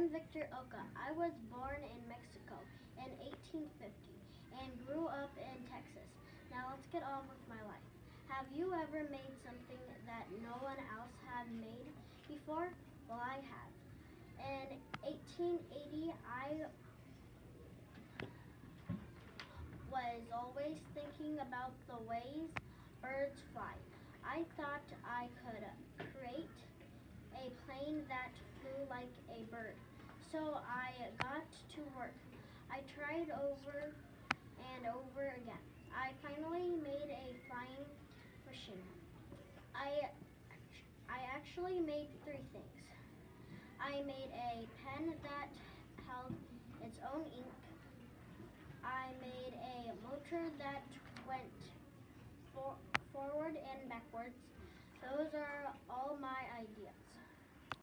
I'm Victor Ochoa. I was born in Mexico in 1850 and grew up in Texas. Now let's get on with my life. Have you ever made something that no one else had made before? Well, I have. In 1880, I was always thinking about the ways birds fly. I thought I bird. So I got to work. I tried over and over again. I finally made a flying machine. I, I actually made three things. I made a pen that held its own ink. I made a motor that went for, forward and backwards. Those are all my ideas.